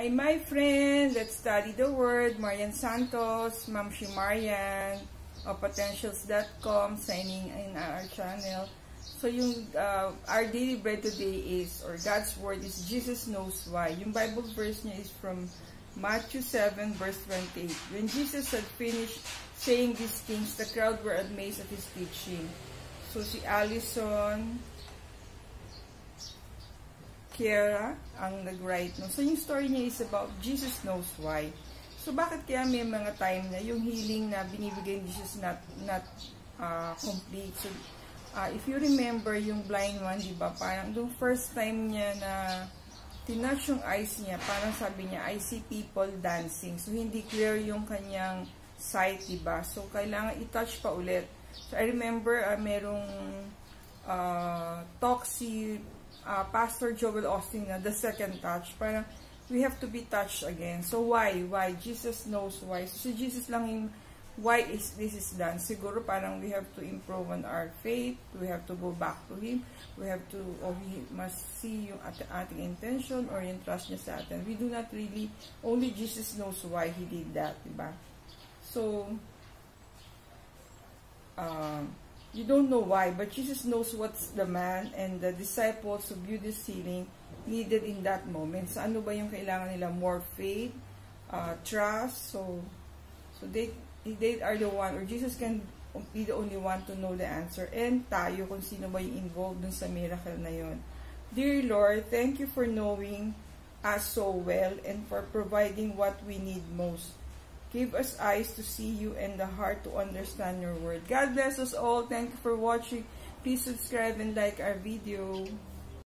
Hi, my friend. Let's study the word. Marian Santos, Ma'am Shi Marian, of potentials.com, signing in our channel. So, yung uh, our daily bread today is, or God's word is, Jesus knows why. Yung Bible verse niya is from Matthew 7, verse 28. When Jesus had finished saying these things, the crowd were amazed at his teaching. So, si Allison, Kiera ang nag-write no. So yung story niya is about Jesus knows why. So bakit kaya may mga time na yung healing na binibigay ni Jesus not not uh, complete. So uh, if you remember yung blind one, di ba? Parang yung first time niya na tinouch yung eyes niya, parang sabi niya, I see people dancing. So hindi clear yung kanyang sight, di ba? So kailangan i-touch pa ulit. So I remember uh, merong uh, talk si uh, Pastor Joel Austin na the second touch, parang we have to be touched again. So why? Why? Jesus knows why. So Jesus lang yung why is this is done. Siguro parang we have to improve on our faith. We have to go back to Him. We have to, or we must see yung at ating intention or yung trust niya sa atin. We do not really, only Jesus knows why He did that, diba? So, um, You don't know why, but Jesus knows what's the man and the disciples who viewed this healing needed in that moment. So, ano ba yung kailangan nila? More faith, uh, trust. So, so they, they are the one, or Jesus can be the only one to know the answer. And tayo kung sino ba yung involved dun sa miracle na yon. Dear Lord, thank you for knowing us so well and for providing what we need most. Give us eyes to see you and the heart to understand your word. God bless us all. Thank you for watching. Please subscribe and like our video.